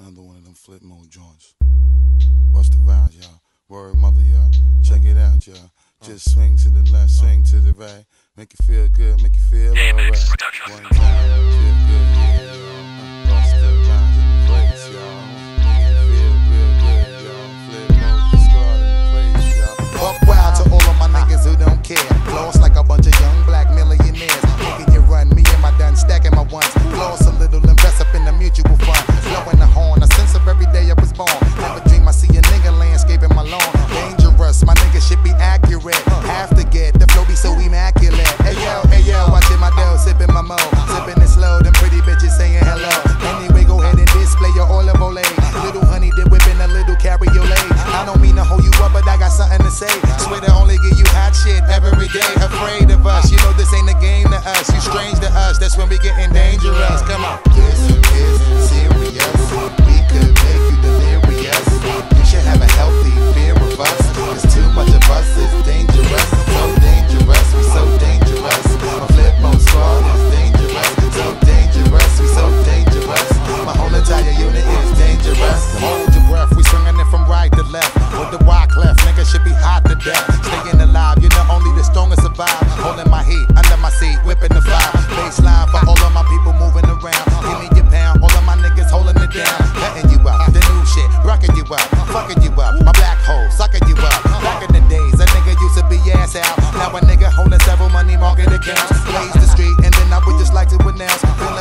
Another one of them Flipmode joints. Bust the vibe, y'all. Word mother, y'all. Check it out, y'all. Just swing to the left, swing to the right. Make you feel good, make you feel alright. One time, feel good, yeah, say. The way they only give you hot shit every day. Afraid of us, you know this ain't a game to us. You strange to us, that's when we getting dangerous. Come on. This is serious. like it with nails.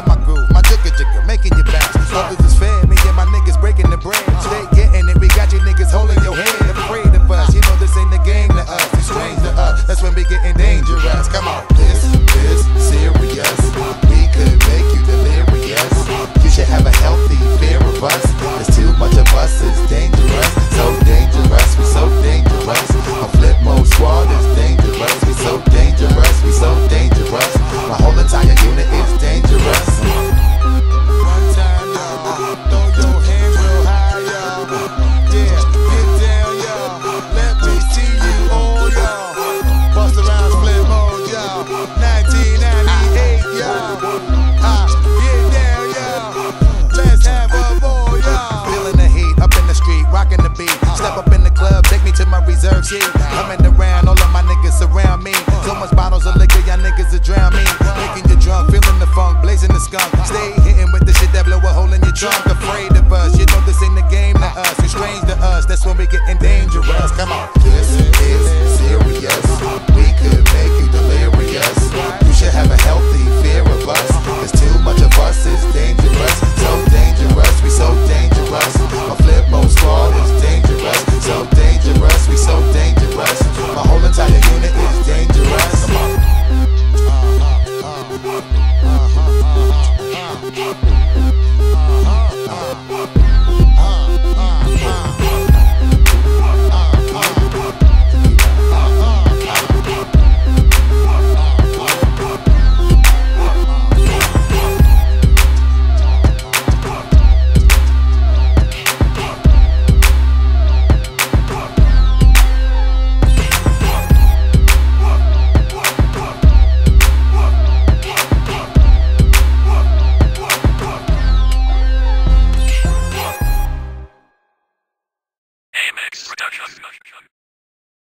yeah. I'm all of my niggas around me. So much bottles of liquor, y'all niggas are drown me. Making you drunk, feeling the funk, blazing the skunk. Stay hitting with the shit that blow a hole in your trunk. Afraid of us, you know this ain't the game to us. It's strange to us, that's when we getting dangerous. Come on. Yes.